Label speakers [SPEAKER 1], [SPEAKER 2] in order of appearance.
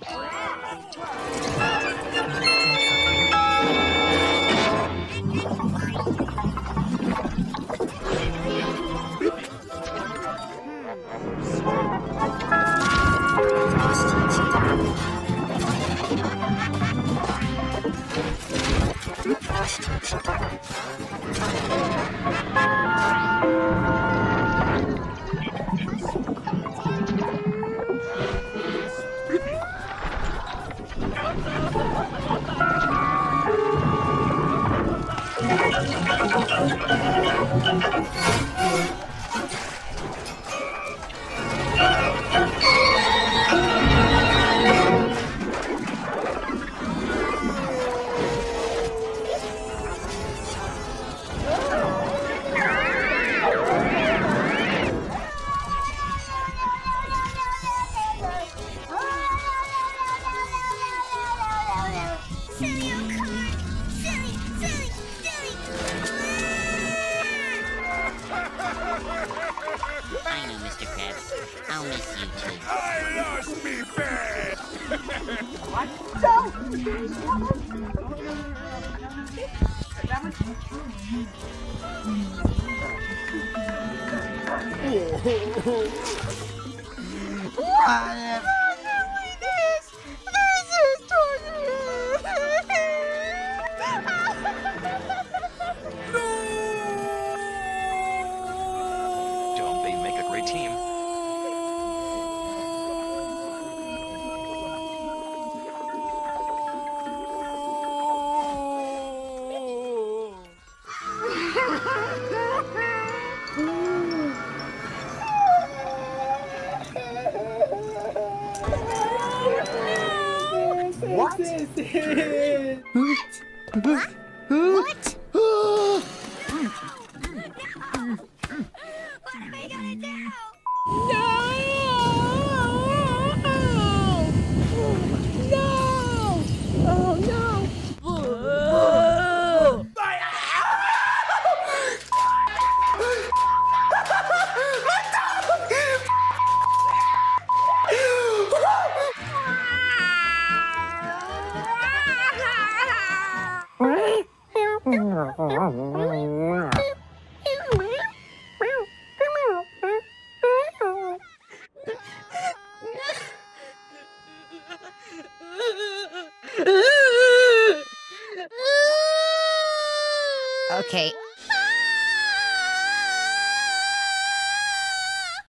[SPEAKER 1] know, Mr. Krabs. I'll miss you too.
[SPEAKER 2] I lost me bed!
[SPEAKER 3] Oh,
[SPEAKER 1] What? Okay,